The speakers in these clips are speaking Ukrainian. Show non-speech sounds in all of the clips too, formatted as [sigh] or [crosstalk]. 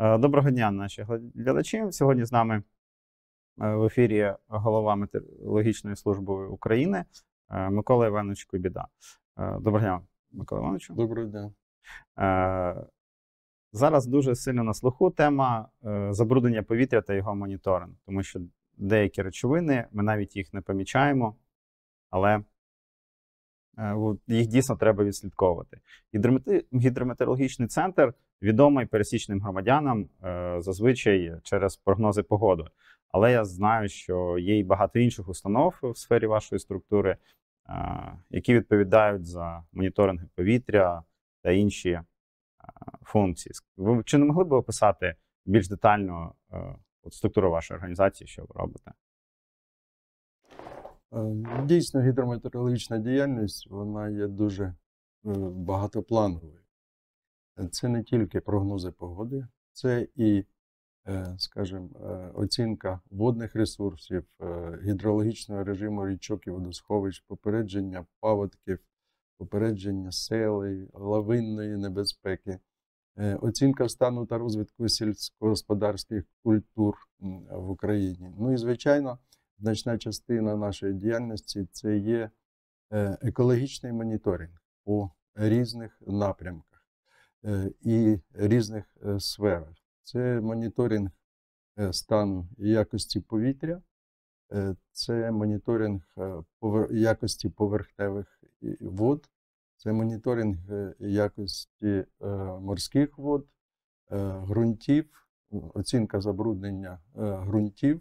Е, Доброго дня, наші глядачі. Сьогодні з нами е, в ефірі голова Метеорологічної служби України е, Микола Іванович Кубіда. Доброго дня, Микола Івановичу. Доброго дня. Зараз дуже сильно на слуху тема забруднення повітря та його моніторинг, тому що деякі речовини, ми навіть їх не помічаємо, але їх дійсно треба відслідковувати. Гідрометеорологічний центр відомий пересічним громадянам е, зазвичай через прогнози погоди. Але я знаю, що є і багато інших установ в сфері вашої структури, е, які відповідають за моніторинги повітря та інші е, функції. Ви чи не могли б описати більш детально от структуру вашої організації, що ви робите? Дійсно, гідрометеорологічна діяльність вона є дуже багатоплановою. Це не тільки прогнози погоди, це і, е, скажімо, е, оцінка водних ресурсів, е, гідрологічного режиму річок і водосховищ, попередження паводків, попередження селей, лавинної небезпеки, оцінка стану та розвитку сільськогосподарських культур в Україні. Ну і, звичайно, значна частина нашої діяльності це є екологічний моніторинг у різних напрямках і різних е, сферах. Це моніторинг е, стану і якості повітря, е, це моніторинг е, якості поверхневих вод, це моніторинг е, якості е, морських вод, е, ґрунтів, оцінка забруднення е, ґрунтів.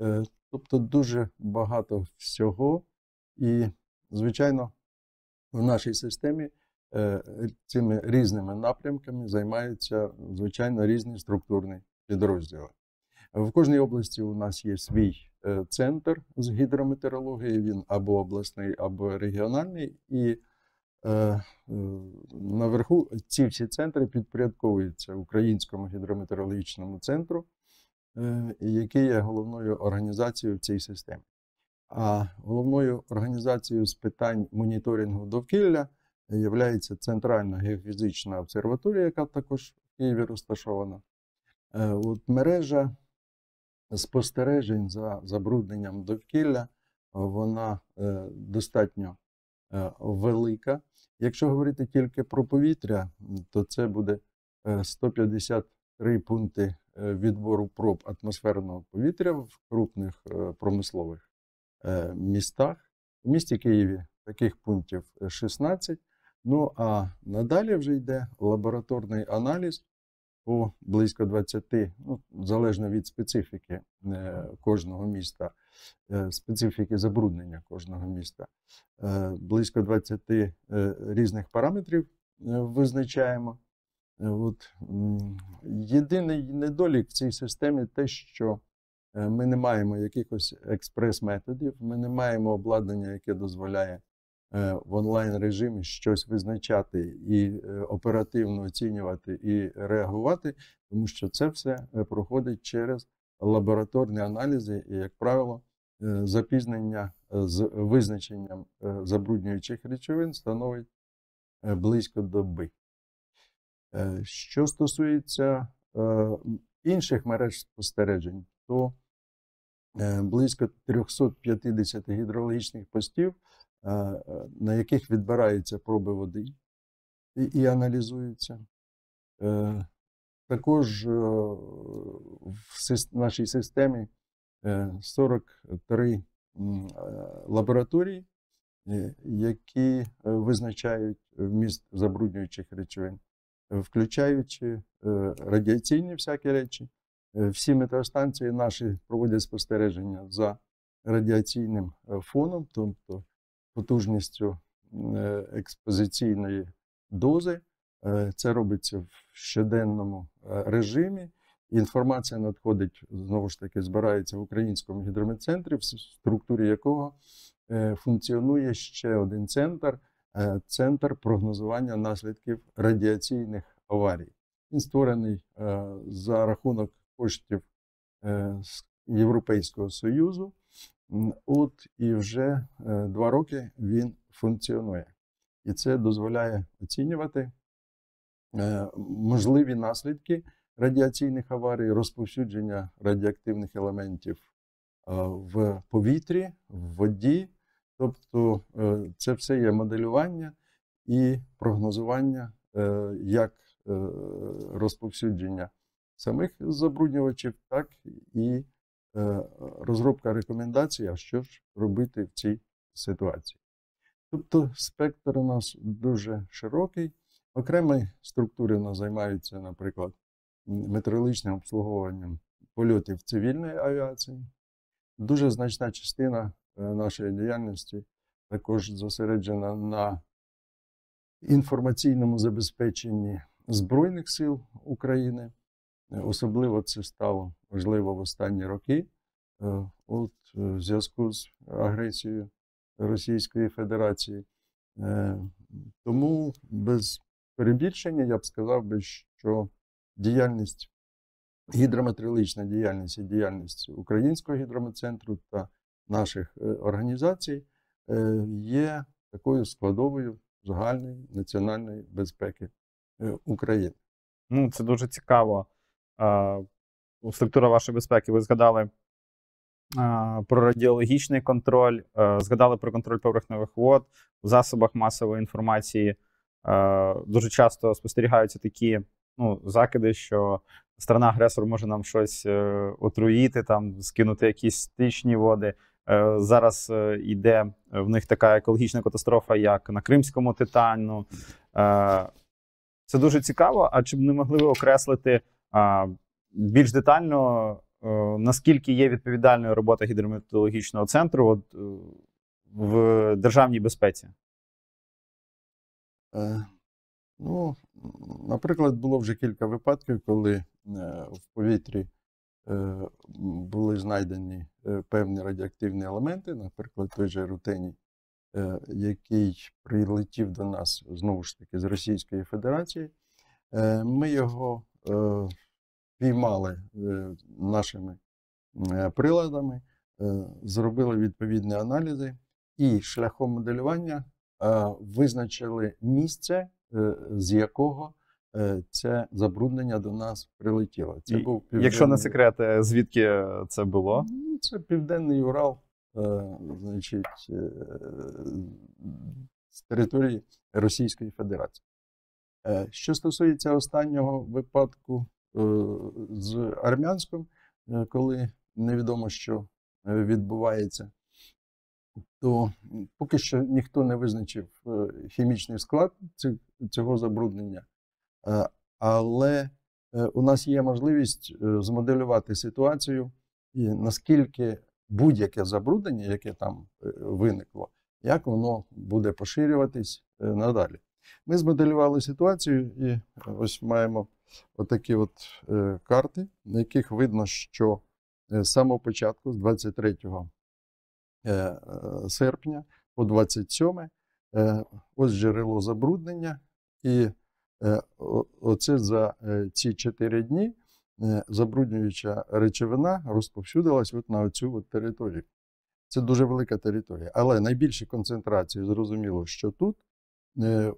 Е, Тобто дуже багато всього. І, звичайно, в нашій системі е, цими різними напрямками займаються, звичайно, різні структурні підрозділи. В кожній області у нас є свій е, центр з гідрометеорології, він або обласний, або регіональний. І е, е, наверху ці всі центри підпорядковуються Українському гідрометеорологічному центру, е, який є головною організацією в цій системі. А головною організацією з питань моніторингу довкілля є Центральна геофізична обсерваторія, яка також в Києві розташована. Е, От мережа спостережень за забрудненням довкілля, вона е, достатньо е, велика. Якщо говорити тільки про повітря, то це буде е, 153 пункти відбору проб атмосферного повітря в крупних промислових містах. У місті Києві таких пунктів е, 16. Ну а надалі вже йде лабораторний аналіз по близько 20, ну, залежно від специфіки е, кожного міста, е, специфіки забруднення кожного міста. Е, Близько 20 е, різних параметрів визначаємо. От, єдиний недолік в цій системі те, що ми не маємо якихось експрес-методів, ми не маємо обладнання, яке дозволяє в онлайн режимі щось визначати і е, оперативно оцінювати і реагувати, тому що це все е, проходить через лабораторні аналізи, і, як правило, е, запізнення е, з визначенням е, забруднюючих речовин становить е, близько доби. Е, Що стосується е, інших мереж спостережень, то е, близько 350 гідрологічних постів, е, е, на яких відбираються проби води і, і аналізуються. Е, Також е, в нашій системі е, 43 е, лабораторії, е, які е, визначають вміст забруднюючих речовин, е, включаючи е, радіаційні всякі речі. Е, Всі метеостанції наші проводять спостереження за радіаційним е, фоном, тобто потужністю е, експозиційної дози. Е, Це робиться в щоденному е, режимі. Інформація надходить знову ж таки, збирається в українському гідрометцентрі, в структурі якого функціонує ще один центр центр прогнозування наслідків радіаційних аварій. Він створений за рахунок коштів Європейського Союзу. От і вже е, два роки він функціонує. І це дозволяє оцінювати е, можливі наслідки радіаційних аварій, розповсюдження радіоактивних елементів в повітрі, в воді. Тобто це все є моделювання і прогнозування як розповсюдження самих забруднювачів, так і розробка рекомендацій, а що ж робити в цій ситуації. Тобто спектр у нас дуже широкий. Окремі структури у нас займаються, наприклад, метеорологічним обслуговуванням польотів цивільної авіації. Дуже значна частина е, нашої діяльності також зосереджена на інформаційному забезпеченні Збройних сил України. Особливо це стало важливо в останні роки. Е, от е, в зв'язку з агресією Російської Федерації. Е, тому без перебільшення я б сказав би, що діяльність, гідрометеорологічна діяльність і діяльність Українського гідрометцентру та наших е, організацій е, є такою складовою загальної національної безпеки України. Ну, Це дуже цікаво. Структура вашої безпеки. Ви згадали про радіологічний контроль, е, згадали про контроль поверхневих вод в засобах масової інформації. Е, дуже часто спостерігаються такі ну, закиди, що сторона агресор може нам щось е, отруїти, там скинути якісь стичні води. Зараз йде в них така екологічна катастрофа, як на Кримському титану. Це дуже цікаво. А чи б не могли ви окреслити більш детально Е, наскільки є відповідальною робота гідрометеорологічного центру от, е, в державній безпеці? Е, ну, Наприклад, було вже кілька випадків, коли в повітрі були знайдені певні радіоактивні елементи, наприклад, той же рутеній, який прилетів до нас знову ж таки з Російської Федерації. Ми його. Е, піймали е, нашими е, приладами, е, зробили відповідні аналізи і шляхом моделювання визначили місце, з якого це забруднення до нас прилетіло. Це був південний... Якщо не секрет, звідки це було? Ну, це Південний Урал, значить, з території Російської Федерації. Що стосується останнього випадку Е, з армянськом, е, коли невідомо, що е, відбувається, то поки що ніхто не визначив хімічний склад цього забруднення. Але у нас є можливість змоделювати ситуацію, і наскільки будь-яке забруднення, яке там виникло, як воно буде поширюватись надалі. Ми змоделювали ситуацію і ось маємо отакі от е, карти, на яких видно, що е, з самого початку, з 23 е, серпня по 27, ось джерело забруднення, і оце за ці 4 дні забруднююча речовина розповсюдилась от на оцю от територію. Це дуже велика територія. Але найбільші концентрації зрозуміло, що тут,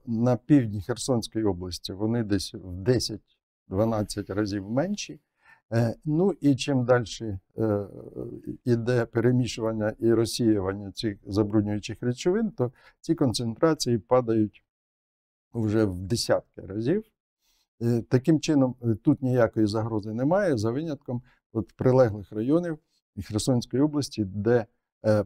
на півдні Херсонської області, вони десь в 10 12 разів менші. Е, ну і чим далі йде перемішування і розсіювання цих забруднюючих речовин, то ці концентрації падають вже в десятки разів. Е, таким чином, е, тут ніякої загрози немає, за винятком от прилеглих районів Херсонської області, де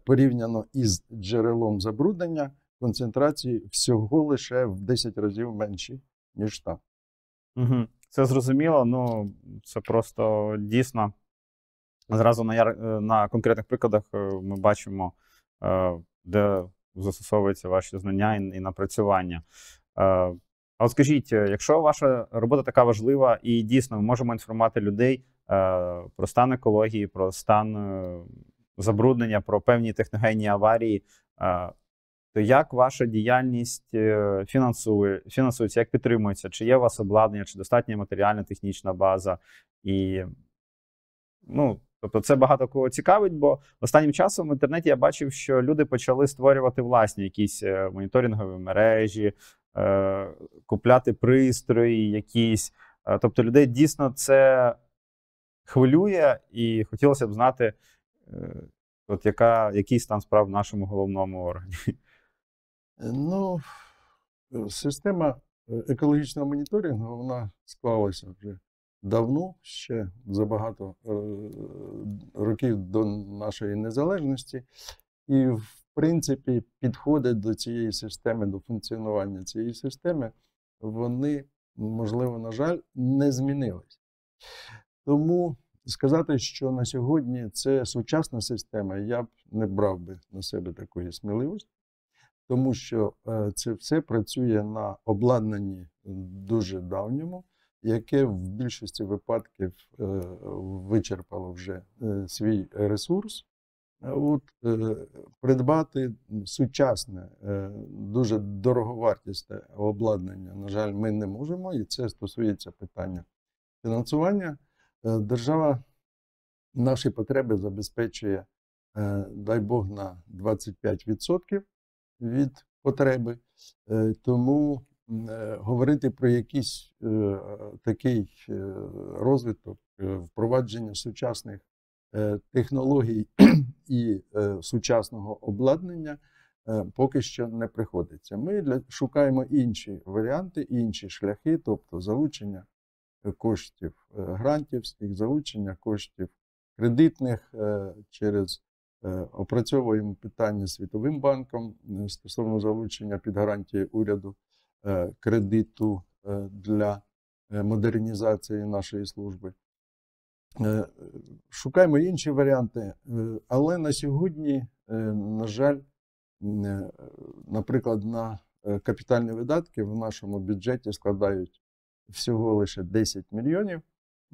порівняно із джерелом забруднення концентрації всього лише в 10 разів менші, ніж там. Угу. Це зрозуміло, ну це просто дійсно. Зразу на. Е, на конкретних прикладах е, ми бачимо, е, де застосовуються ваші знання і напрацювання. А от скажіть, якщо ваша робота така важлива і дійсно ми можемо інформувати людей про стан екології, про стан забруднення, про певні техногенні аварії, то як ваша діяльність е, фінансує, фінансується, як підтримується? Чи є у вас обладнання, чи достатня матеріальна технічна база? І ну, тобто це багато кого цікавить, бо останнім часом в інтернеті я бачив, що люди почали створювати власні якісь е, моніторингові мережі, е, купляти пристрої, якісь. Тобто людей дійсно це хвилює, і хотілося б знати, от яка, який стан справ в нашому головному органі. Е, Ну, е, система е, екологічного моніторингу вона склалася вже давно, ще за багато років до нашої незалежності. І, в принципі, підходи до цієї системи, до функціонування цієї системи, вони, можливо, на жаль, не змінились. Тому сказати, що на сьогодні це сучасна система, я б не брав би на себе такої сміливості тому що е, це все працює на обладнанні дуже давньому, яке в більшості випадків е, вичерпало вже е, свій ресурс. Е, От, е, придбати сучасне, е, дуже дороговартісне обладнання, на жаль, ми не можемо, і це стосується питання фінансування. Е, Держава наші потреби забезпечує, е, дай Бог, на 25% від потреби. Е, Тому е, говорити про якийсь е, такий розвиток, впровадження сучасних технологій [clears throat] і сучасного обладнання поки що не приходиться. Ми для, шукаємо інші варіанти, інші шляхи, тобто залучення коштів грантівських, залучення коштів кредитних через Опрацьовуємо питання Світовим банком е, стосовно залучення під гарантії уряду е, кредиту е, для е, модернізації нашої служби. Е, Шукаємо інші варіанти, е, але на сьогодні, е, на жаль, е, наприклад, на е, капітальні видатки в нашому бюджеті складають всього лише 10 мільйонів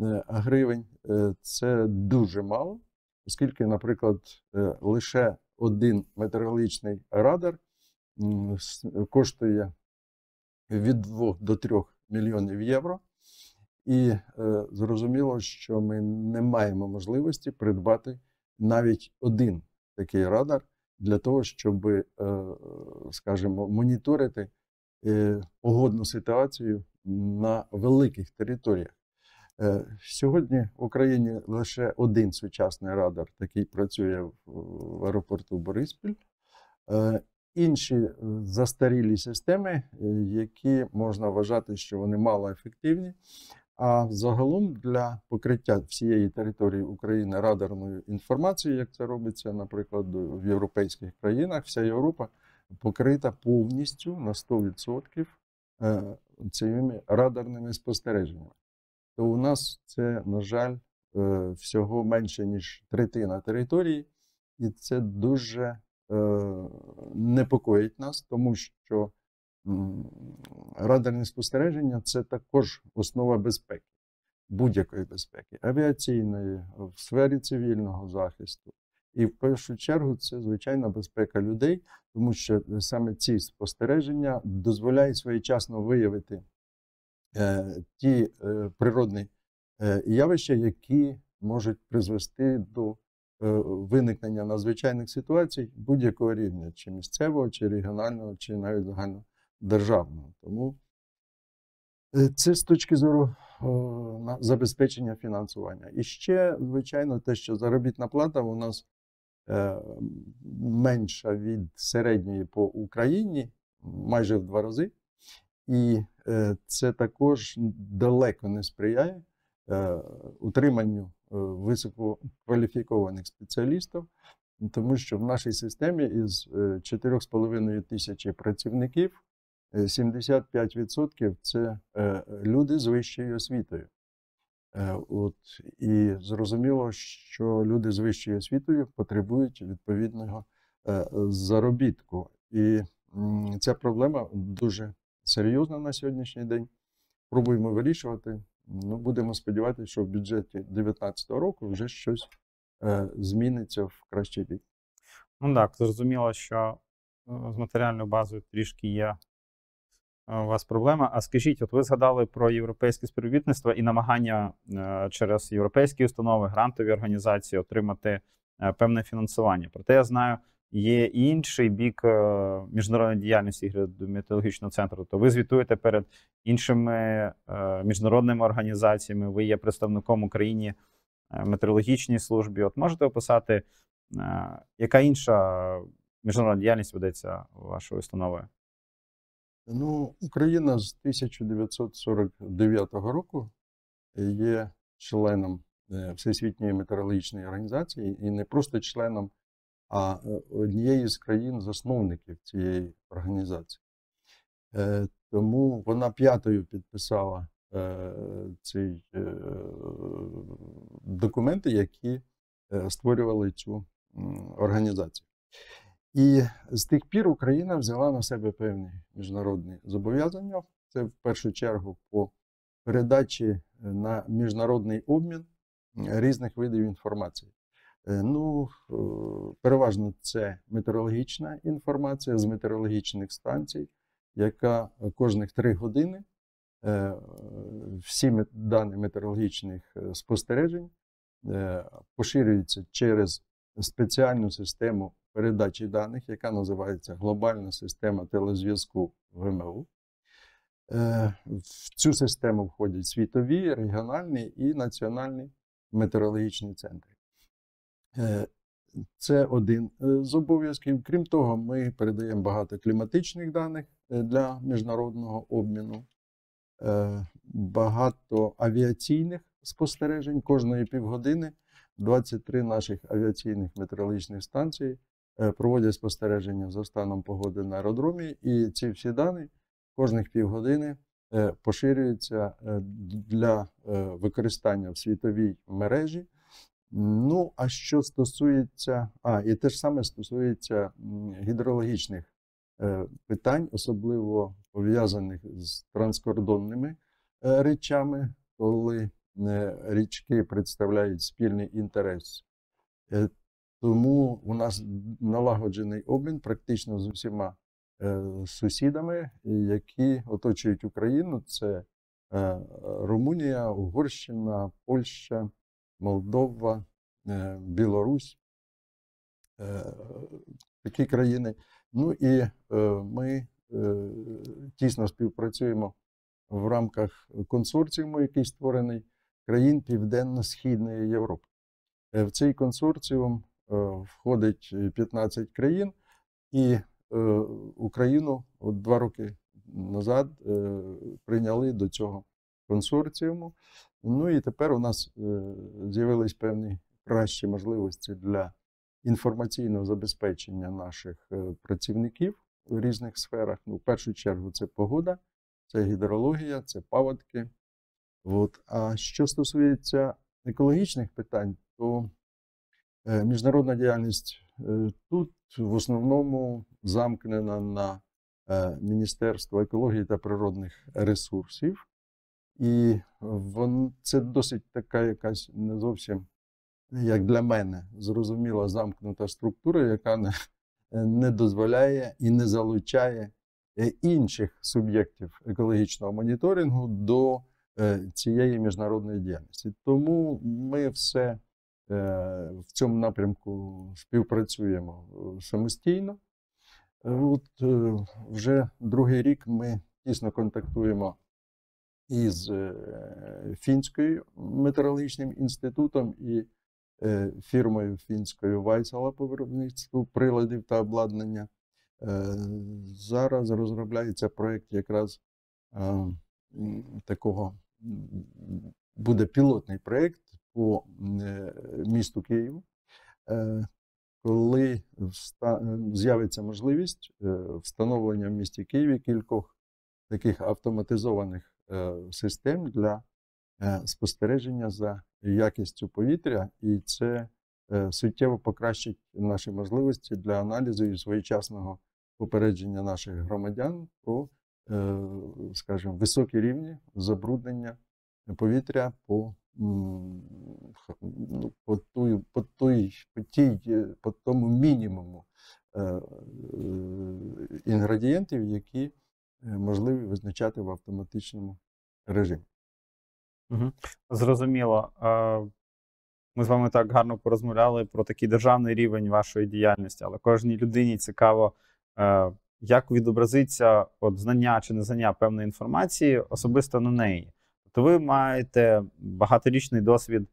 е, гривень. Е, Це дуже мало оскільки, наприклад, е, лише один метеорологічний радар коштує від 2 до 3 мільйонів євро. І е, зрозуміло, що ми не маємо можливості придбати навіть один такий радар для того, щоб, е, скажімо, моніторити погодну ситуацію на великих територіях. Е, Сьогодні в Україні лише один сучасний радар, такий працює в- аеропорту Бориспіль. Е, Інші е, застарілі системи, які можна вважати, що вони малоефективні. А загалом для покриття всієї території України радарною інформацією, як це робиться, наприклад, в європейських країнах, вся Європа покрита повністю на 100% е, цими радарними спостереженнями то у нас це, на жаль, е, всього менше, ніж третина території, і це дуже е, непокоїть нас, тому що м, радарні спостереження це також основа безпеки, будь-якої безпеки, авіаційної, в сфері цивільного захисту. І в першу чергу це звичайна безпека людей, тому що саме ці спостереження дозволяють своєчасно виявити е, ті е, природні е, явища, які можуть призвести до е, виникнення надзвичайних ситуацій будь-якого рівня, чи місцевого, чи регіонального, чи навіть загальнодержавного. Тому е, це з точки зору е, забезпечення фінансування. І ще, звичайно, те, що заробітна плата у нас е, менша від середньої по Україні майже в два рази. І е, це також далеко не сприяє е, утриманню е, висококваліфікованих спеціалістів, тому що в нашій системі із е, 4,5 тисячі працівників е, 75% це люди з вищою освітою. От, і зрозуміло, що люди з вищою освітою потребують відповідного заробітку. І ця проблема дуже серйозна на сьогоднішній день. Пробуємо вирішувати. Ну, будемо сподіватися, що в бюджеті 2019 року вже щось е, зміниться в кращий бік. Ну так, зрозуміло, що е, з матеріальною базою трішки є е, у вас проблема. А скажіть, от ви згадали про європейське співробітництво і намагання е, через європейські установи, грантові організації отримати е, певне фінансування. Проте я знаю, є інший бік е, міжнародної діяльності гідрометеорологічного центру. То ви звітуєте перед іншими е, міжнародними організаціями, ви є представником Україні е, метеорологічній службі. От можете описати, яка інша міжнародна діяльність ведеться вашою установою? Ну, Україна з 1949 року є членом Всесвітньої метеорологічної організації і не просто членом, а е, однією з країн-засновників цієї організації. Е, Тому вона п'ятою підписала е, ці документи, які створювали цю організацію. І з тих пір Україна взяла на себе певні міжнародні зобов'язання. Це в першу чергу по передачі на міжнародний обмін різних видів інформації. Е, Ну, е, переважно це метеорологічна інформація з метеорологічних станцій, яка кожних три години е, всі дані метеорологічних спостережень поширюються через спеціальну систему передачі даних, яка називається Глобальна система телезв'язку ВМО. Е, В цю систему входять світові, регіональні і національні метеорологічні центри. Е, Це один е, з обов'язків. Крім того, ми передаємо багато кліматичних даних е, для міжнародного обміну, багато авіаційних спостережень кожної півгодини. 23 наших авіаційних метеорологічних станцій е, проводять спостереження за станом погоди на аеродромі, і ці всі дані кожних півгодини поширюються для використання в світовій мережі. Ну, а що стосується, а, і те ж саме стосується гідрологічних е, питань, особливо пов'язаних з транскордонними е, речами, коли е, річки представляють спільний інтерес. Тому у нас налагоджений обмін практично з усіма сусідами, які оточують Україну. Це Румунія, Угорщина, Польща, Молдова, е, Білорусь, е, такі країни. Ну і е, ми тісно співпрацюємо в рамках консорціуму, який створений країн Південно-Східної Європи. В цей консорціум входить 15 країн, і Україну два роки назад прийняли до цього консорціуму. Ну і тепер у нас е, з'явились певні кращі можливості для інформаційного забезпечення наших е, працівників у різних сферах. Ну, в першу чергу, це погода, це гідрологія, це паводки. От. А що стосується екологічних питань, то е, міжнародна діяльність тут в основному замкнена на Міністерство екології та природних ресурсів. І вон, це досить така якась не зовсім, як для мене, зрозуміла замкнута структура, яка не, не дозволяє і не залучає е, інших суб'єктів екологічного моніторингу до е, цієї міжнародної діяльності. Тому ми все е, в цьому напрямку співпрацюємо самостійно. От вже другий рік ми тісно контактуємо із е, Фінською метеорологічним інститутом і е, фірмою фінською Вайсала по виробництву приладів та обладнання. Е, Зараз розробляється проєкт якраз такого буде пілотний проєкт по місту Києву. Коли з'явиться можливість встановлення в місті Києві кількох таких автоматизованих систем для е, спостереження за якістю повітря, і це е, суттєво покращить наші можливості для аналізу і своєчасного попередження наших громадян про, е, скажімо, високі рівні забруднення повітря по, ну, по, той, по, той, по, тій, е, по тому мінімуму е, е, інгредієнтів, які е, можливі визначати в автоматичному режимі. Зрозуміло. Е, ми з вами так гарно порозмовляли про такий державний рівень вашої діяльності, але кожній людині цікаво, е, як відобразиться от знання чи незнання певної інформації особисто на неї. Тобто ви маєте багаторічний досвід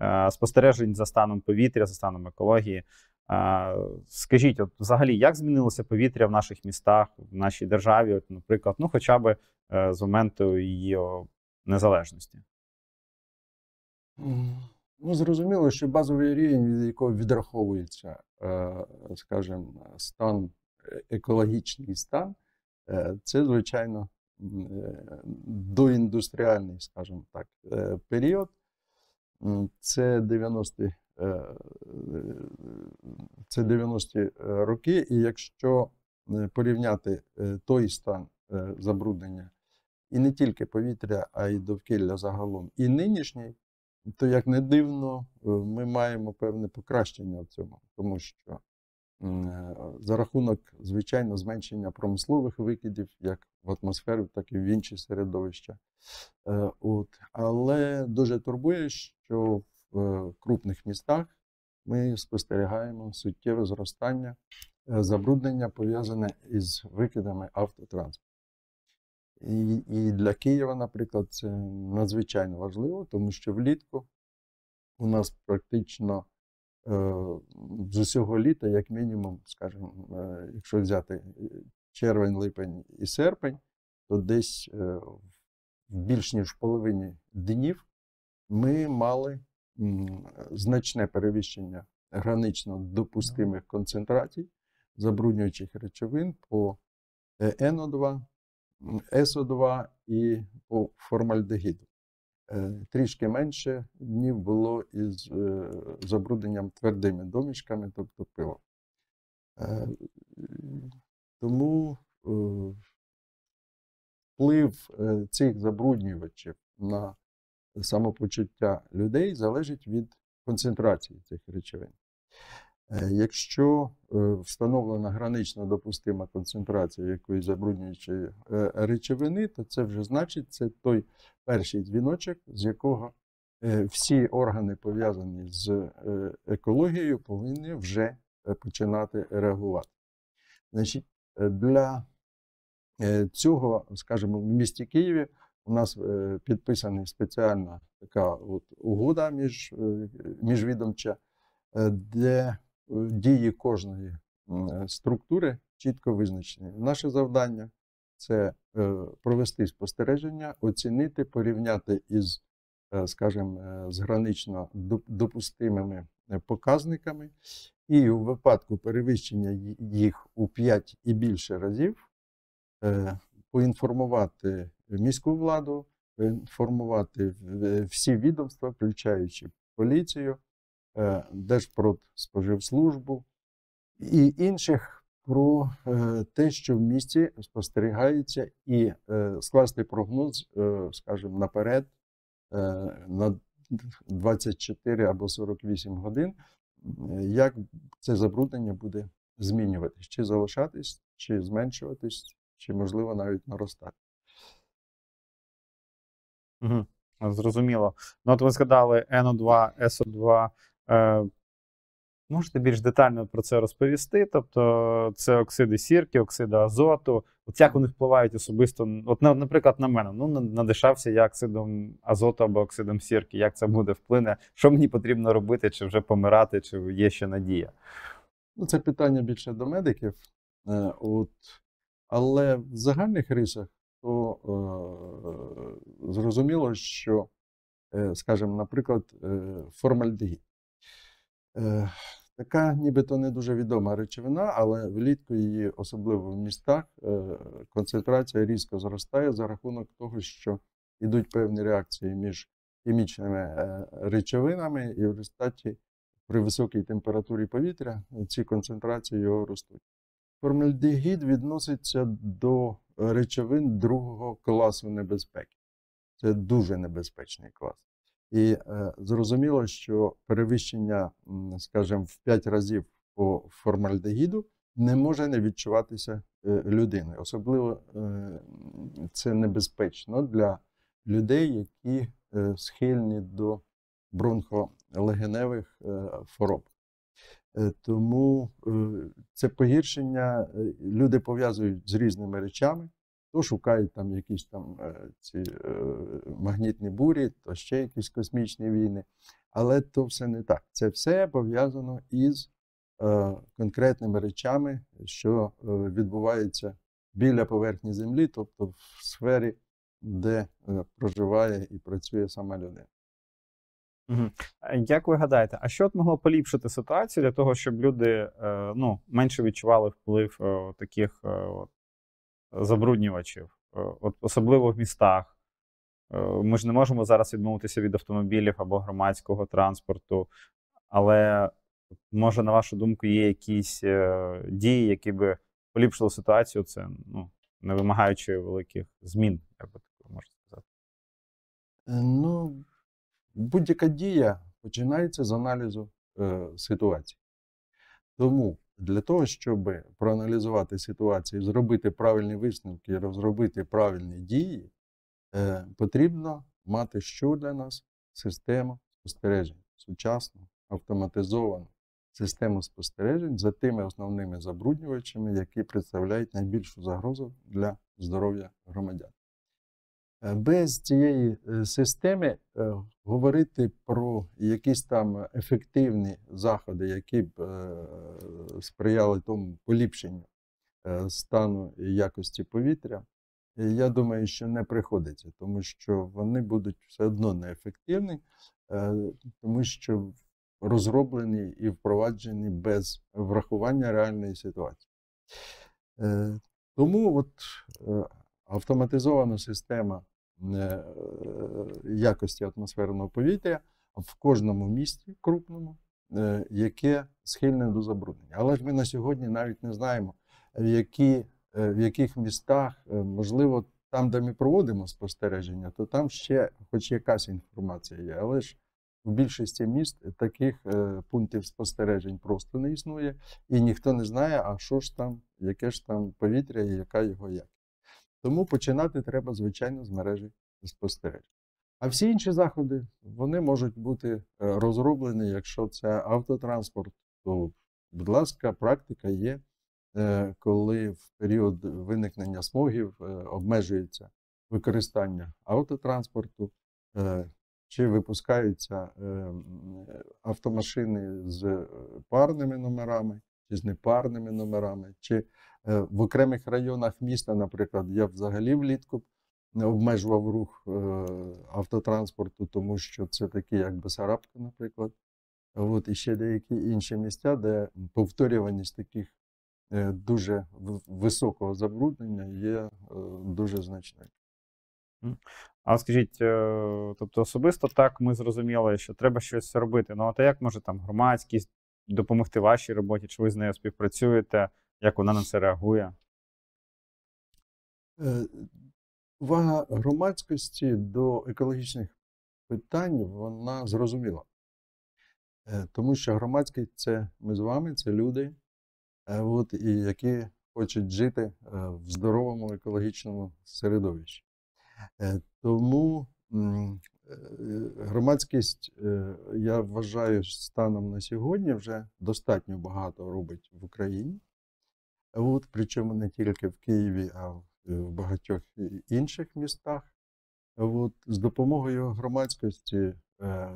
е, спостережень за станом повітря, за станом екології. Скажіть, от взагалі, як змінилося повітря в наших містах, в нашій державі, от, наприклад, ну хоча б е, з моменту її незалежності? Ну, зрозуміло, що базовий рівень, від якого відраховується, е, скажімо, стан, е, екологічний стан, це, звичайно, доіндустріальний, скажімо так, період. Це 90-ті, е, е, це 90-ті роки, і якщо е, порівняти е, той стан е, забруднення, і не тільки повітря, а й довкілля загалом, і нинішній, то як не дивно, е, ми маємо певне покращення в цьому, тому що е, за рахунок, звичайно, зменшення промислових викидів, як в атмосферу, так і в інші середовища. Е, От. Але дуже турбує, що в е, крупних містах ми спостерігаємо суттєве зростання е, забруднення, пов'язане із викидами автотранспорту. І, і для Києва, наприклад, це надзвичайно важливо, тому що влітку у нас практично е, з усього літа, як мінімум, скажімо, е, якщо взяти е, червень, липень і серпень, то десь е, в більш ніж половині днів ми мали значне перевищення гранично допустимих концентрацій забруднюючих речовин по е, НО2, СО2 і по формальдегіду. Е, Трішки менше днів було із е, забрудненням твердими домішками, тобто пивом. Е, Тому вплив цих забруднювачів на самопочуття людей залежить від концентрації цих речовин. Е, Якщо е, встановлена гранично допустима концентрація якоїсь забруднюючої е, речовини, то це вже значить це той перший дзвіночок, з якого всі органи, пов'язані з екологією, повинні вже починати реагувати. Значить, для цього, скажімо, в місті Києві у нас е, підписана спеціальна така от угода між, е, міжвідомча, е, де дії кожної структури чітко визначені. Наше завдання це провести спостереження, оцінити, порівняти із, скажімо, з гранично доп- допустимими показниками, і у випадку перевищення їх у 5 і більше разів поінформувати міську владу, поінформувати в- всі відомства, включаючи поліцію, е, Держпродспоживслужбу і інших про е, те, що в місті спостерігається, і е, скласти прогноз, е, скажімо, наперед е, на 24 або 48 годин, е, як це забруднення буде змінюватись, чи залишатись, чи зменшуватись, чи можливо навіть наростати. Угу. Зрозуміло. Ну, от ви згадали НО2, СО2. Е, можете більш детально про це розповісти? Тобто, це оксиди сірки, оксиди азоту. От як вони впливають особисто? От, наприклад, на мене. Ну, надишався я оксидом азоту або оксидом сірки. Як це буде вплине? Що мені потрібно робити, чи вже помирати, чи є ще надія? Ну, це питання більше до медиків. Е, От. Але в загальних рисах то е, зрозуміло, що, е, скажімо, наприклад, е, формальдегід. Е, така нібито не дуже відома речовина, але влітку її, особливо в містах, е, концентрація різко зростає за рахунок того, що йдуть певні реакції між хімічними е, речовинами, і в результаті при високій температурі повітря ці концентрації його ростуть. Формальдегід відноситься до речовин другого класу небезпеки. Це дуже небезпечний клас. І е, зрозуміло, що перевищення, скажімо, в 5 разів по формальдегіду не може не відчуватися е, людиною. Особливо е, це небезпечно для людей, які е, схильні до бронхолегеневих е, хвороб. Е, Тому е, це погіршення е, люди пов'язують з різними речами, то шукають там якісь там ці магнітні бурі, то ще якісь космічні війни. Але то все не так. Це все пов'язано із конкретними речами, що відбуваються біля поверхні Землі, тобто в сфері, де проживає і працює сама людина. Е, Як ви гадаєте, а що от могло поліпшити ситуацію для того, щоб люди е, ну, менше відчували вплив е, таких от, забруднювачів, от, особливо в містах? Ми ж не можемо зараз відмовитися від автомобілів або громадського транспорту, але може, на вашу думку, є якісь дії, які би поліпшили ситуацію, це ну, не вимагаючи великих змін, як би так можна сказати. Ну, будь-яка дія починається з аналізу е, ситуації. Тому для того, щоб проаналізувати ситуацію, зробити правильні висновки розробити правильні дії, е, потрібно мати що для нас систему спостережень, сучасну, автоматизовану систему спостережень за тими основними забруднювачами, які представляють найбільшу загрозу для здоров'я громадян. Е, Без цієї е, системи е, говорити про якісь там ефективні заходи, які б сприяли тому поліпшенню стану і якості повітря, я думаю, що не приходиться, тому що вони будуть все одно неефективні, тому що розроблені і впроваджені без врахування реальної ситуації. Тому от автоматизована система якості атмосферного повітря в кожному місті крупному, е, яке схильне до забруднення. Але ж ми на сьогодні навіть не знаємо, в, які, е, в яких містах, е, можливо, там, де ми проводимо спостереження, то там ще хоч якась інформація є. Але ж в більшості міст таких е, пунктів спостережень просто не існує, і ніхто не знає, а що ж там, яке ж там повітря і яка його якість. Тому починати треба, звичайно, з мережі спостережень. А всі інші заходи вони можуть бути е, розроблені, якщо це автотранспорт, то, будь ласка, практика є, е, коли в період виникнення смогів е, обмежується використання автотранспорту, чи випускаються автомашини з парними номерами, чи з непарними номерами, чи в окремих районах міста, наприклад, я взагалі влітку не обмежував рух е, автотранспорту, тому що це такі, як Бесарабка, наприклад. От, і ще деякі інші місця, де повторюваність таких е, дуже високого забруднення є е, дуже значною. А скажіть, е, тобто особисто так ми зрозуміли, що треба щось робити. Ну, а як може там громадськість допомогти вашій роботі? Чи ви з нею співпрацюєте? Як вона на це реагує? Е, Увага громадськості до екологічних питань вона зрозуміла. Е, Тому що громадськість це ми з вами, це люди, е, от, і які хочуть жити в здоровому екологічному середовищі. Тому громадськість, я вважаю, станом на сьогодні вже достатньо багато робить в Україні. От, причому не тільки в Києві, а в, в багатьох інших містах. От, з допомогою громадськості е, е,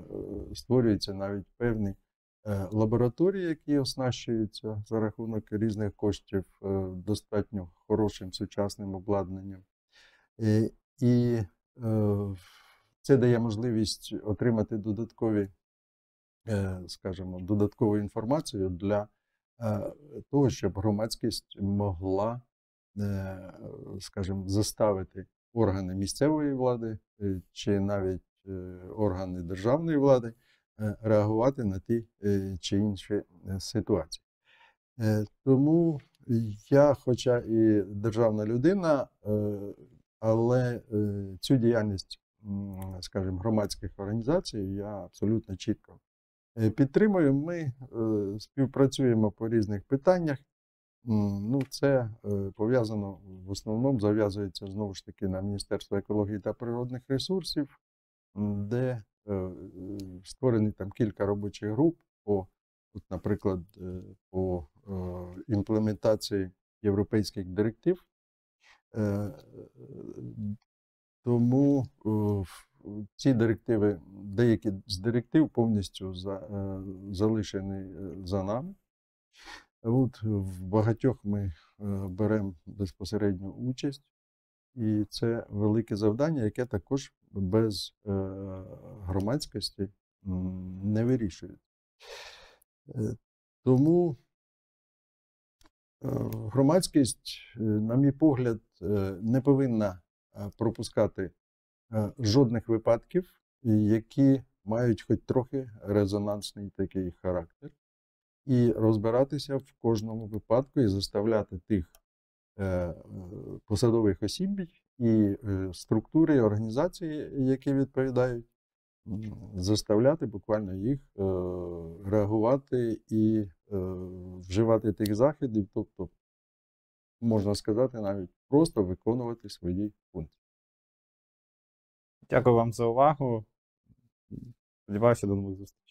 створюються навіть певні е, лабораторії, які оснащуються за рахунок різних коштів е, достатньо хорошим сучасним обладнанням. І, і е, це дає можливість отримати додаткові, е, скажімо, додаткову інформацію для е, того, щоб громадськість могла, е, скажімо, заставити органи місцевої влади е, чи навіть е, органи державної влади е, реагувати на ті е, чи інші е, ситуації. Е, Тому я, хоча і державна людина, е, але е, цю діяльність, скажімо, громадських організацій я абсолютно чітко е, підтримую. Ми е, співпрацюємо по різних питаннях. Ну, це е, пов'язано в основному зав'язується знову ж таки на Міністерство екології та природних ресурсів, де створені там кілька робочих груп по, от, наприклад, по імплементації європейських директив. Тому ці директиви, деякі з директив повністю за, е, залишені е, за нами. От в багатьох ми е, беремо безпосередню участь, і це велике завдання, яке також без громадськості не вирішується. Тому громадськість, на мій погляд, не повинна пропускати жодних випадків, які мають хоч трохи резонансний такий характер, і розбиратися в кожному випадку і заставляти тих е, е, посадових осіб і е, структури, і організації, які відповідають, заставляти буквально їх е, реагувати і е, вживати тих заходів, тобто, можна сказати, навіть просто виконувати свої функції. Дякую вам за увагу. Сподіваюся, до нових зустрічей.